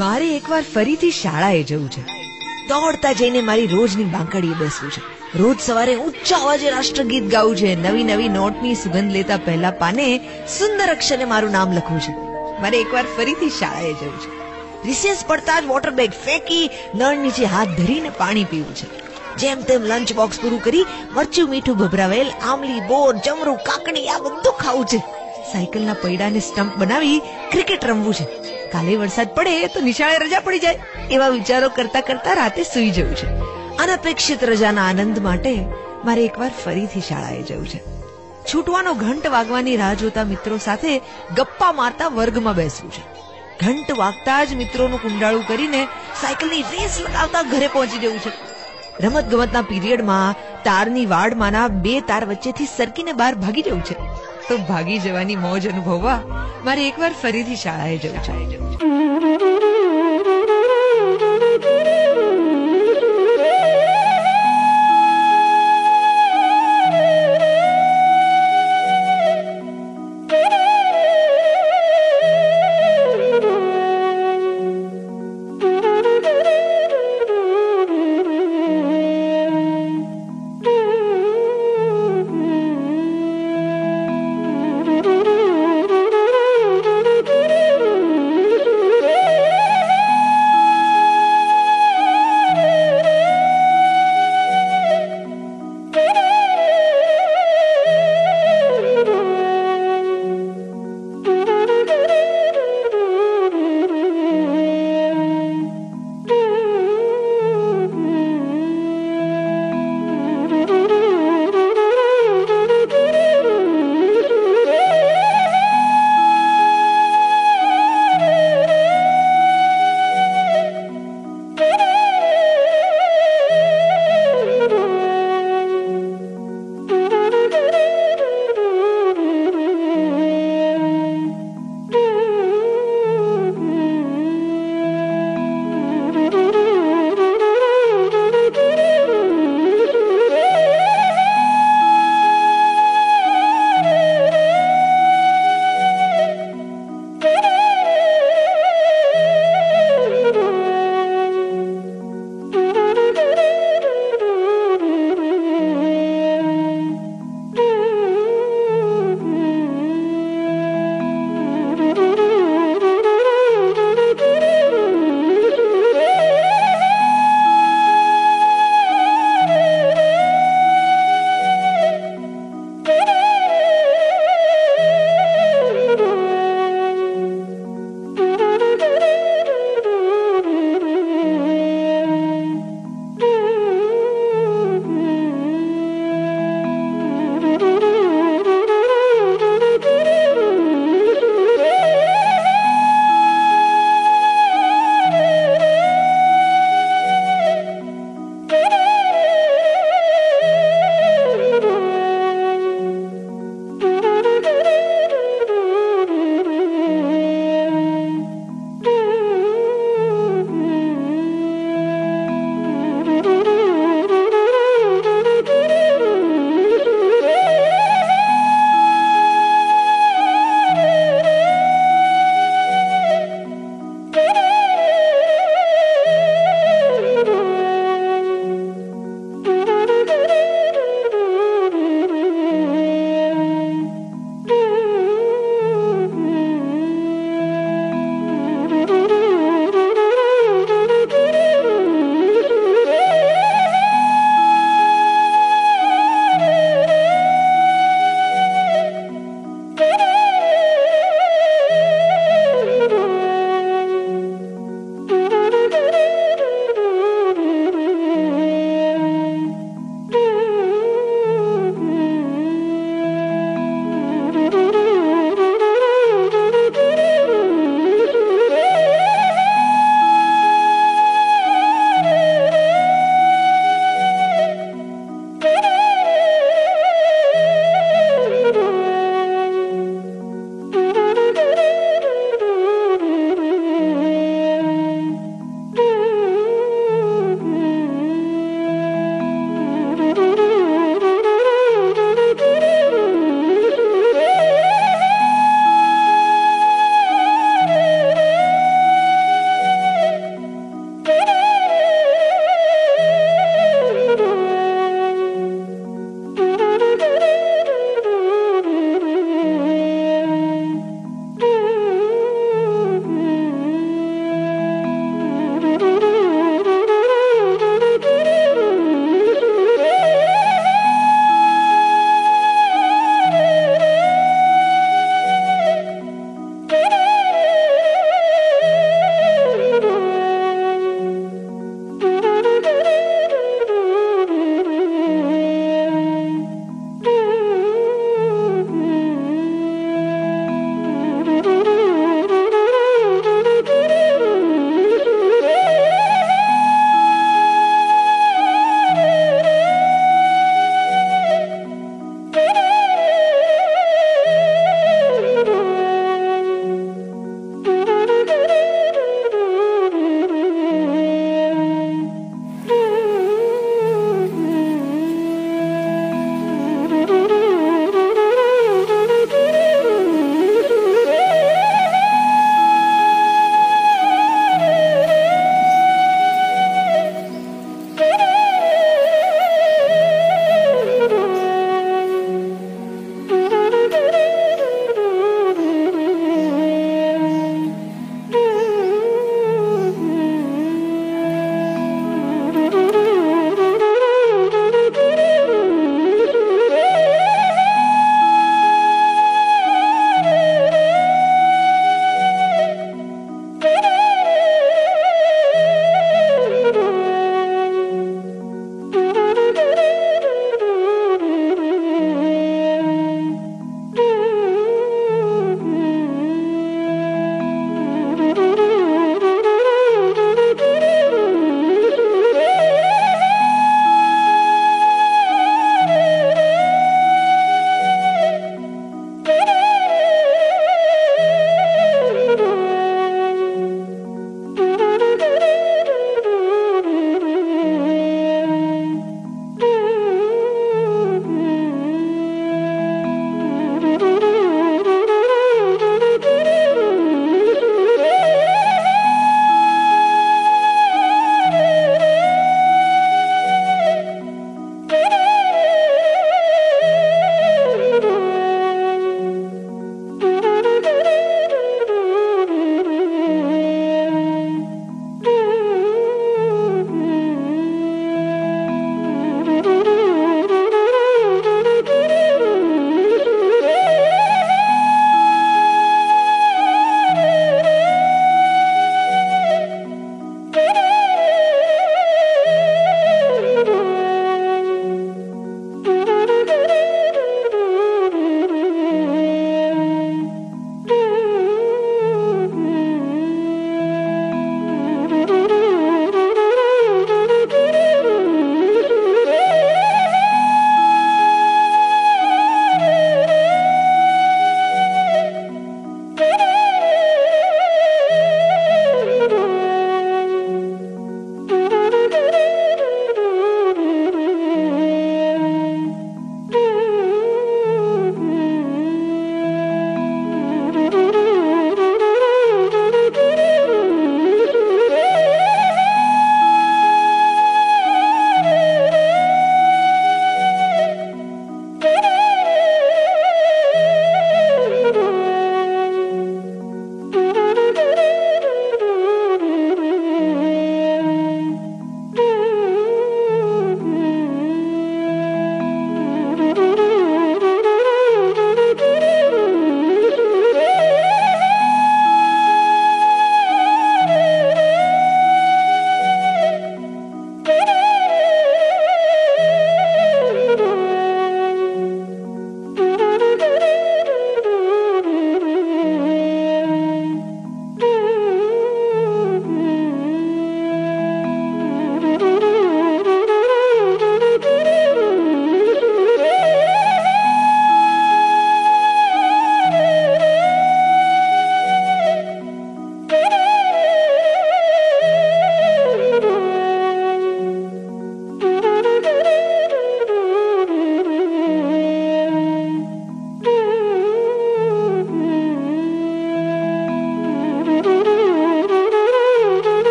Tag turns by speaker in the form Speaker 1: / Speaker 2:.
Speaker 1: મારે એકવાર ફરીથી શાળાએ જવું છે. દોડતા જઈને મારી રોજની બાંકડીએ બેસવું છે. રોજ સવારે ઊંચા અવાજે રાષ્ટ્રગીત ગાવું છે. નવી નવી નોટની સુગંધ લેતા પહેલા પાને સુંદર અક્ષરે મારું નામ લખવું છે. મારે એકવાર ફરીથી શાળાએ જવું છે. રિસેસ પડતા જ વોટર બેગ ફેંકી નળ નીચે હાથ ધરીને પાણી પીવું છે. જેમ તેમ લંચ બોક્સ પૂરું કરી મરચું, મીઠું ભભરાવેલ આમલી બોર, જમરૂ, કાકડી, આ બધું ખાવું છે. સાયકલના પૈડાને સ્ટમ્પ બનાવી ક્રિકેટ રમવું છે. કાલે વરસાદ પડે તો નિશાળે રજા પડી જાય, એવા વિચારો કરતા કરતા રાતે સૂઈ જવું છે. અનપેક્ષિત રજાના આનંદ માટે મારે એકવાર ફરીથી શાળાએ જવું છે. છૂટવાનો ઘંટ વાગવાની રાહ જોતા મિત્રો સાથે ગપ્પા મારતા વર્ગમાં બેસવું છે. ઘંટ વાગતા જ મિત્રોનું કુંડાળું કરીને સાયકલની રેસ લગાવતા ઘરે પહોંચી જવું છે. રમત ગમતના પીરિયડમાં તારની વાડમાંના બે તાર વચ્ચેથી સરકીને બહાર ભાગી જવું છે. તો ભાગી જવાની મોજ અનુભવવા મારે એકવાર ફરીથી શાળાએ જવું છે.